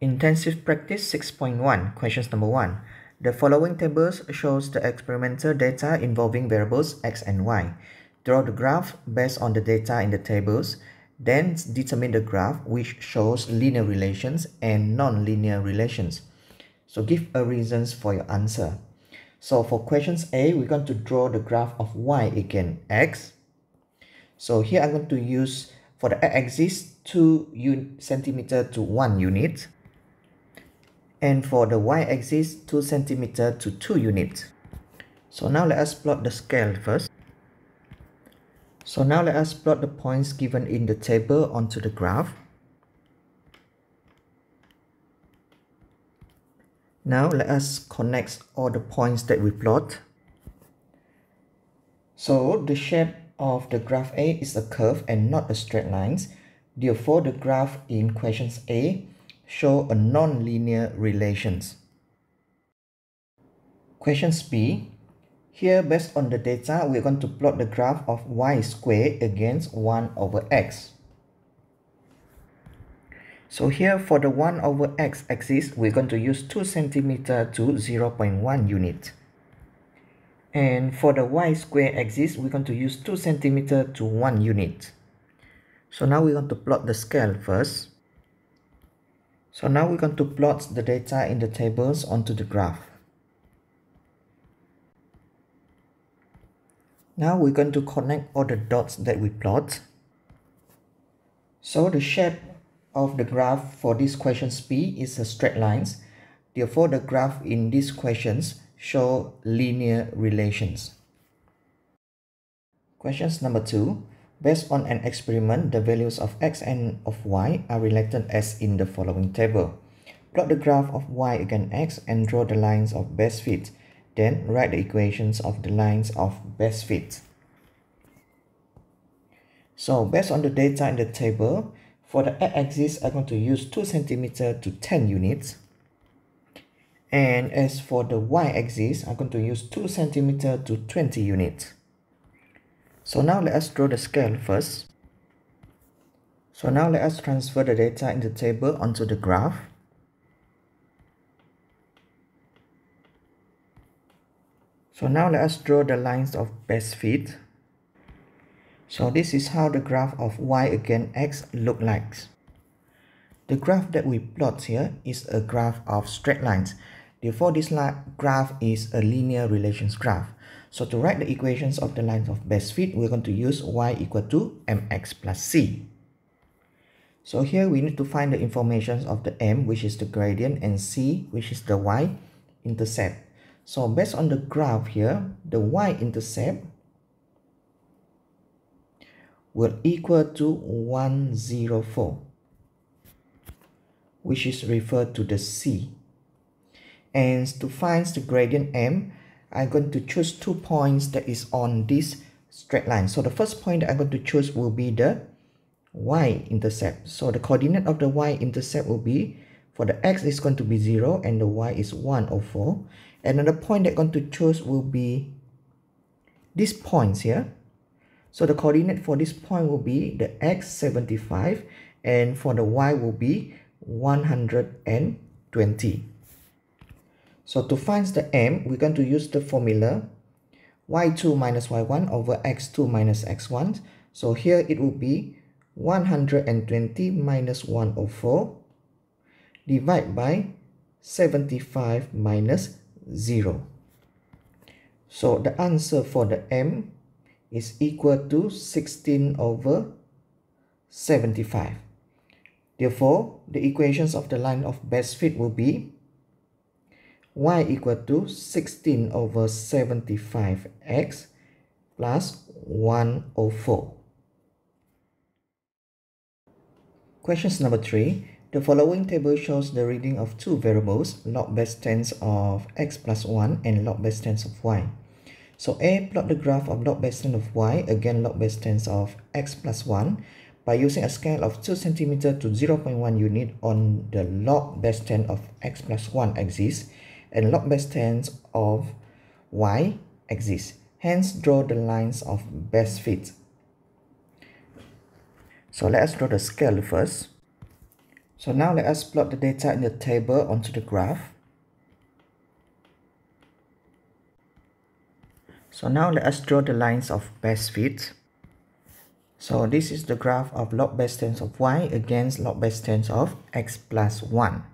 Intensive Practice 6.1, questions number 1. The following tables shows the experimental data involving variables x and y. Draw the graph based on the data in the tables, then determine the graph which shows linear relations and non-linear relations. So give a reasons for your answer. So for questions A, we're going to draw the graph of y again x. So here I'm going to use for the x-axis 2 centimeter to 1 unit and for the y-axis 2 centimeter to 2 units. So now let us plot the scale first. So now let us plot the points given in the table onto the graph. Now let us connect all the points that we plot. So the shape of the graph A is a curve and not a straight lines. Therefore, the graph in questions A show a non-linear relations. Questions B. Here, based on the data, we're going to plot the graph of y squared against 1 over x. So here, for the 1 over x axis, we're going to use 2 centimeter to 0.1 unit. And for the y square axis, we're going to use 2 centimeter to 1 unit. So now we're going to plot the scale first. So now we're going to plot the data in the tables onto the graph. Now we're going to connect all the dots that we plot. So the shape of the graph for this question B is a straight lines. Therefore, the graph in these questions show linear relations. Questions number two. Based on an experiment, the values of x and of y are related as in the following table. Plot the graph of y against x and draw the lines of best fit. Then write the equations of the lines of best fit. So based on the data in the table, for the x-axis, I'm going to use 2 cm to 10 units. And as for the y-axis, I'm going to use 2 cm to 20 units. So now let us draw the scale first. So now let us transfer the data in the table onto the graph. So now let us draw the lines of best fit. So this is how the graph of y against x look like. The graph that we plot here is a graph of straight lines. Therefore, this graph is a linear relations graph. So to write the equations of the lines of best fit, we're going to use y equal to mx plus c. So here we need to find the information of the m, which is the gradient, and c, which is the y-intercept. So based on the graph here, the y-intercept will equal to 104, which is referred to the c. And to find the gradient m, I'm going to choose two points that is on this straight line. So the first point that I'm going to choose will be the y-intercept. So the coordinate of the y-intercept will be, for the x is going to be 0 and the y is 104. Another point that I'm going to choose will be these points here. So the coordinate for this point will be the x 75 and for the y will be 120. So to find the m, we're going to use the formula y2 minus y1 over x2 minus x1. So here it will be 120 minus 104 divided by 75 minus 0. So the answer for the m is equal to 16 over 75. Therefore, the equations of the line of best fit will be y equal to 16 over 75x plus 104. Questions number 3. The following table shows the reading of two variables, log base 10 of x plus 1 and log base 10 of y. So A, plot the graph of log base 10 of y, again log base 10 of x plus 1 by using a scale of 2 cm to 0.1 unit on the log base 10 of x plus 1 axis and log base 10 of y axis. Hence, draw the lines of best fit. So let us draw the scale first. So now let us plot the data in the table onto the graph. So now let us draw the lines of best fit. So this is the graph of log base 10 of y against log base 10 of x plus 1.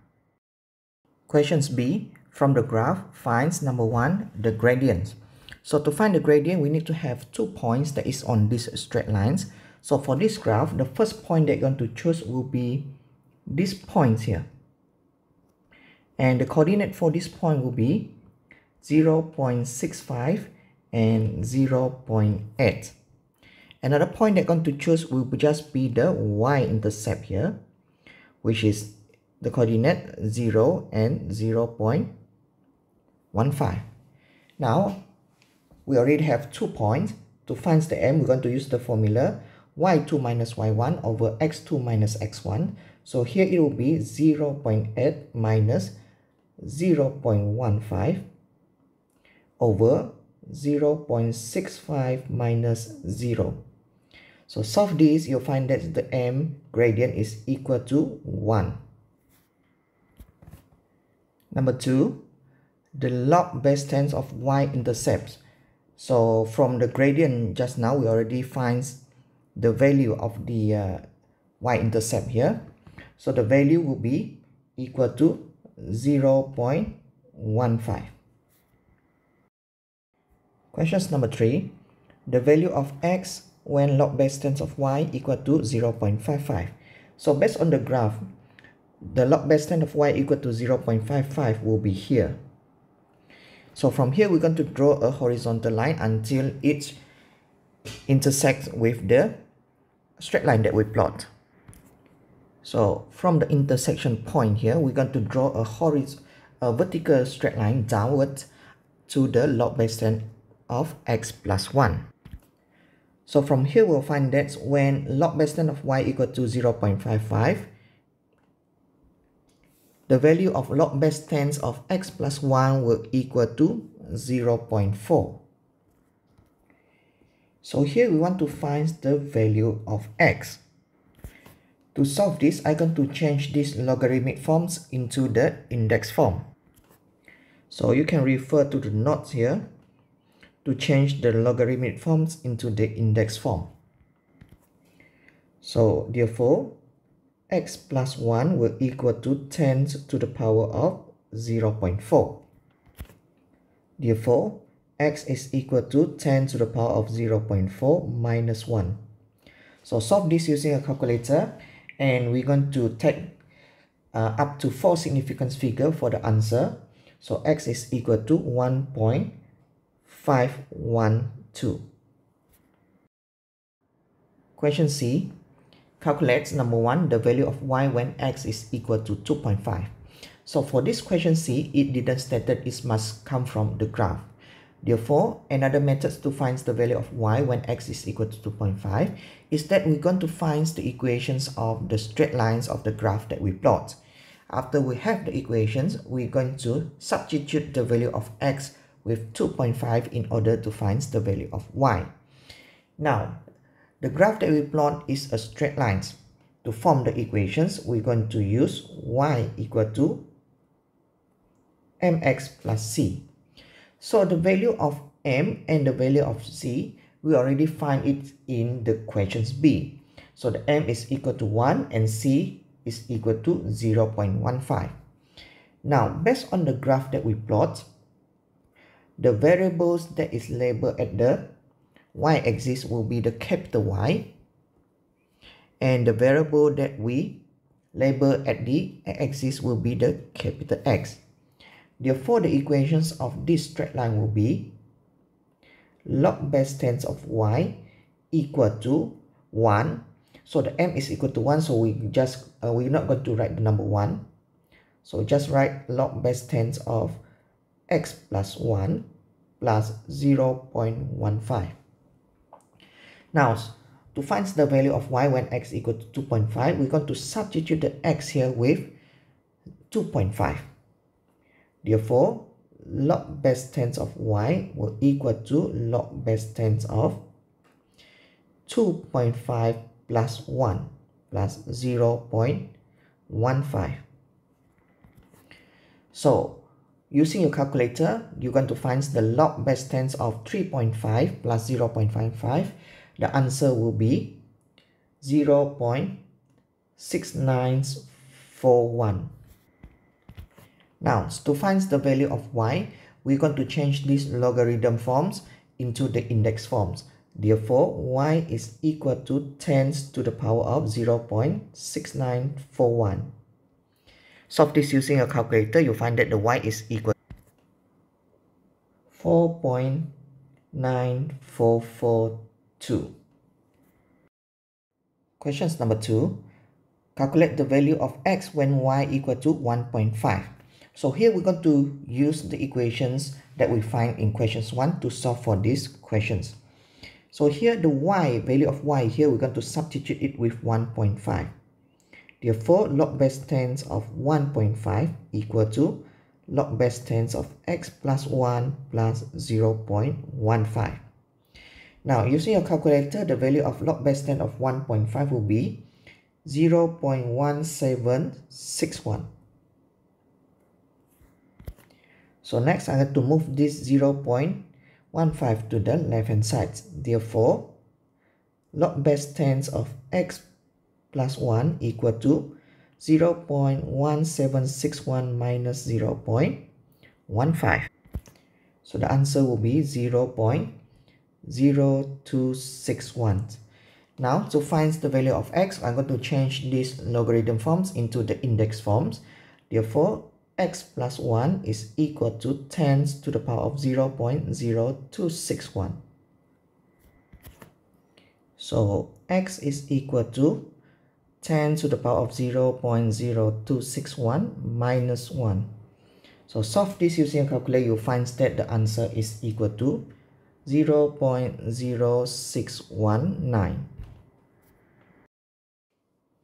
Questions B. From the graph, finds number 1, the gradient. So to find the gradient, we need to have two points that is on these straight lines. So for this graph, the first point that you're going to choose will be this point here. And the coordinate for this point will be 0 0.65 and 0 0.8. Another point that I'm going to choose will just be the y-intercept here, which is the coordinate 0 and 0 0.15. Now, we already have two points. To find the m, we're going to use the formula y2 minus y1 over x2 minus x1. So here it will be 0 0.8 minus 0 0.15 over 0 0.65 minus 0. So solve this, you'll find that the m gradient is equal to 1. Number 2, the log base 10 of y-intercepts. So from the gradient just now, we already find the value of the uh, y-intercept here. So the value will be equal to 0 0.15. Questions number 3. The value of x when log base 10 of y equal to 0 0.55. So based on the graph, the log base 10 of y equal to 0 0.55 will be here. So from here, we're going to draw a horizontal line until it intersects with the straight line that we plot. So from the intersection point here, we're going to draw a horizontal, a vertical straight line downward to the log base 10 of x plus 1. So from here, we'll find that when log base 10 of y equal to 0 0.55, the value of log base 10 of x plus 1 will equal to 0 0.4. So here we want to find the value of x. To solve this, I'm going to change these logarithmic forms into the index form. So you can refer to the notes here to change the logarithmic forms into the index form. So therefore, x plus 1 will equal to 10 to the power of 0 0.4. Therefore, x is equal to 10 to the power of 0 0.4 minus 1. So solve this using a calculator and we're going to take uh, up to 4 significance figure for the answer. So x is equal to 1.512. Question C. Calculate number 1 the value of y when x is equal to 2.5. So for this question C, it didn't state that it must come from the graph. Therefore, another method to find the value of y when x is equal to 2.5 is that we're going to find the equations of the straight lines of the graph that we plot. After we have the equations, we're going to substitute the value of x with 2.5 in order to find the value of y. Now, the graph that we plot is a straight line. To form the equations, we're going to use y equal to mx plus c. So the value of m and the value of c, we already find it in the questions B. So the m is equal to 1 and c is equal to 0 0.15. Now, based on the graph that we plot, the variables that is labeled at the y-axis will be the capital Y and the variable that we label at the axis will be the capital X. Therefore, the equations of this straight line will be log base 10 of y equal to 1. So the m is equal to 1, so we just uh, we're not going to write the number 1. So just write log base 10 of x plus 1 plus 0 0.15. Now, to find the value of y when x equal to 2.5, we're going to substitute the x here with 2.5. Therefore, log base 10 of y will equal to log base 10 of 2.5 plus 1 plus 0 0.15. So using your calculator, you're going to find the log base 10 of 3.5 plus 0 0.55. The answer will be 0 0.6941. Now, to find the value of y, we're going to change these logarithm forms into the index forms. Therefore, y is equal to 10 to the power of 0 0.6941. Solve this using a calculator, you find that the y is equal to 4.9442. Questions number 2. Calculate the value of x when y equal to 1.5. So here we're going to use the equations that we find in questions 1 to solve for these questions. So here the y, value of y, here we're going to substitute it with 1.5. Therefore, log base 10 of 1.5 equal to log base 10 of x plus 1 plus 0 0.15. Now, using your calculator, the value of log base 10 of 1.5 will be 0 0.1761. So next, I have to move this 0 0.15 to the left hand side. Therefore, log base 10 of x plus 1 equal to 0 0.1761 minus 0 0.15. So the answer will be 0 0.0261. Now to find the value of x, I'm going to change these logarithm forms into the index forms. Therefore, x plus 1 is equal to 10 to the power of 0 0.0261. So x is equal to 10 to the power of 0 0.0261 minus 1. So solve this using a calculator, you find that the answer is equal to 0 0.0619.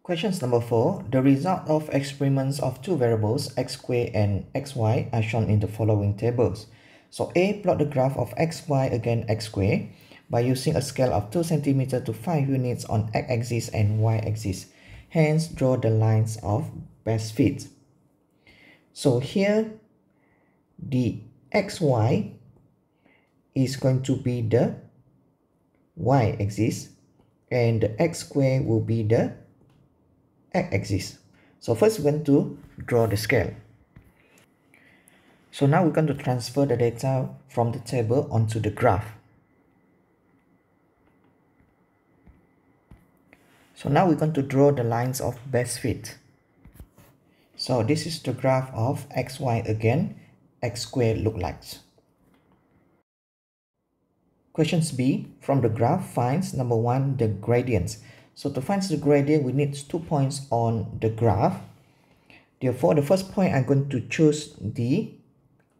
Questions number 4. The result of experiments of two variables x squared and xy are shown in the following tables. So A. Plot the graph of xy against x squared by using a scale of 2 cm to 5 units on x-axis and y-axis. Hence, draw the lines of best fit. So here, the xy is going to be the y-axis and the x square will be the x-axis. So first we're going to draw the scale. So now we're going to transfer the data from the table onto the graph. So now we're going to draw the lines of best fit. So this is the graph of xy again, x squared look like. Questions B, from the graph finds number one, the gradients. So to find the gradient, we need two points on the graph. Therefore, the first point, I'm going to choose the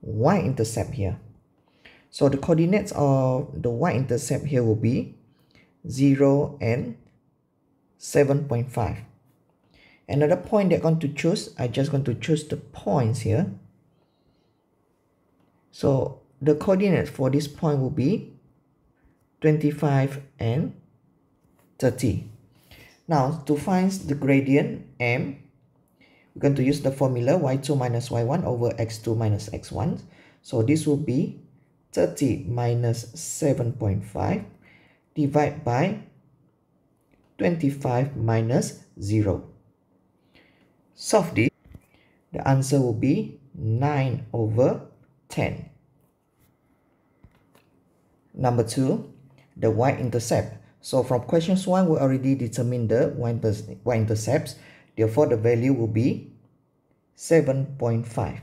y-intercept here. So the coordinates of the y-intercept here will be 0 and 7.5. Another point that I'm going to choose, I'm just going to choose the points here. So the coordinates for this point will be 25 and 30. Now, to find the gradient m, we're going to use the formula y2 minus y1 over x2 minus x1. So this will be 30 minus 7.5 divided by 25 minus 0. Solve this. The answer will be 9 over 10. Number 2, the y-intercept. So from questions 1, we already determined the y-intercepts. Therefore, the value will be 7.5.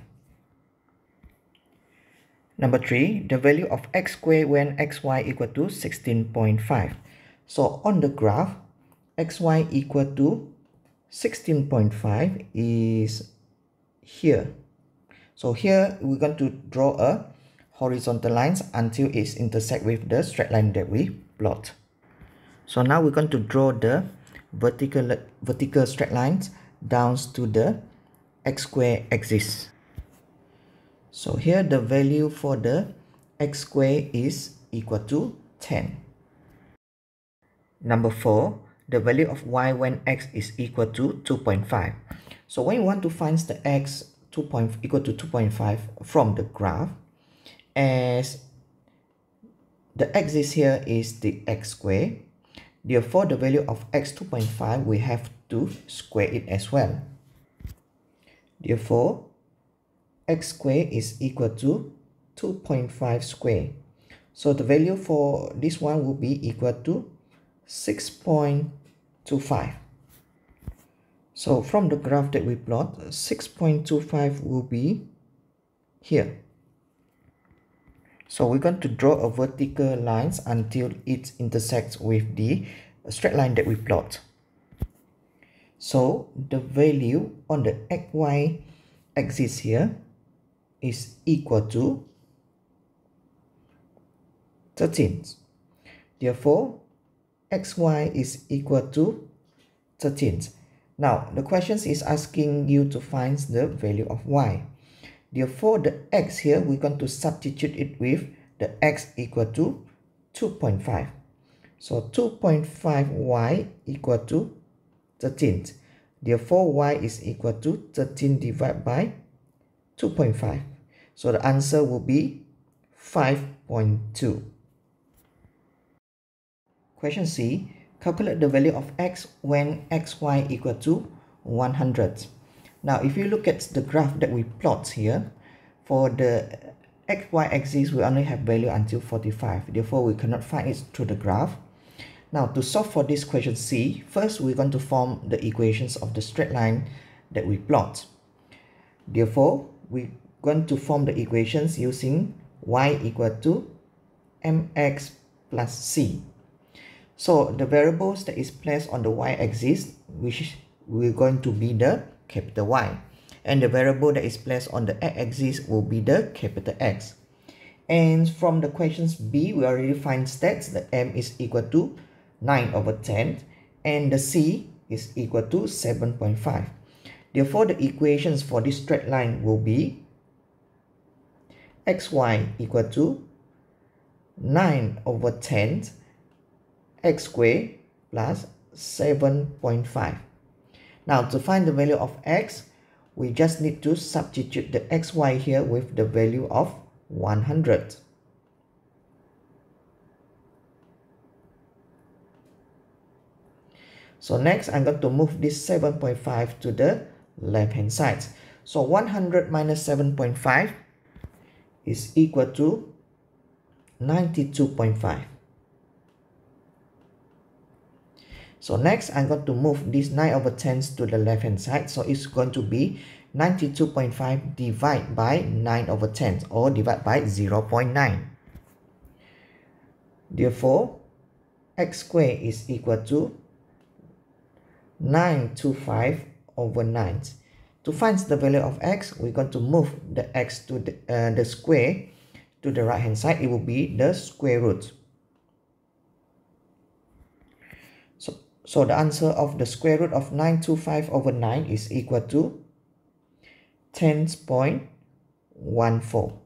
Number 3, the value of x squared when xy equal to 16.5. So on the graph, xy equal to 16.5 is here. So here we're going to draw a horizontal lines until it's intersect with the straight line that we plot. So now we're going to draw the vertical, vertical straight lines down to the x square axis. So here the value for the x square is equal to 10. Number 4, the value of y when x is equal to 2.5. So when you want to find the x 2 point, equal to 2.5 from the graph, as the axis here is the x square, therefore the value of x 2.5 we have to square it as well. Therefore, x square is equal to 2.5 square. So the value for this one will be equal to 6.25. So from the graph that we plot, 6.25 will be here. So we're going to draw a vertical lines until it intersects with the straight line that we plot. So the value on the xy axis here is equal to 13. Therefore, xy is equal to 13. Now, the question is asking you to find the value of y. Therefore, the x here, we're going to substitute it with the x equal to 2.5. So 2.5y equal to 13. Therefore, y is equal to 13 divided by 2.5. So the answer will be 5.2. Question C. Calculate the value of x when xy equal to 100. Now, if you look at the graph that we plot here, for the xy axis, we only have value until 45. Therefore, we cannot find it through the graph. Now, to solve for this question C, first we're going to form the equations of the straight line that we plot. Therefore, we're going to form the equations using y equal to mx plus c. So the variables that is placed on the y-axis, which we're going to be the capital Y. And the variable that is placed on the x-axis will be the capital X. And from the questions B, we already find that m is equal to 9 over 10 and the c is equal to 7.5. Therefore, the equations for this straight line will be xy equal to 9 over 10 x squared plus 7.5. Now, to find the value of x, we just need to substitute the xy here with the value of 100. So next, I'm going to move this 7.5 to the left hand side. So 100 minus 7.5 is equal to 92.5. So next, I'm going to move this 9 over 10 to the left hand side. So it's going to be 92.5 divided by 9 over 10 or divided by 0 0.9. Therefore, x squared is equal to 925 over 9. To find the value of x, we're going to move the x to the, uh, the square to the right hand side. It will be the square root. So, so the answer of the square root of 925 over 9 is equal to 10.14.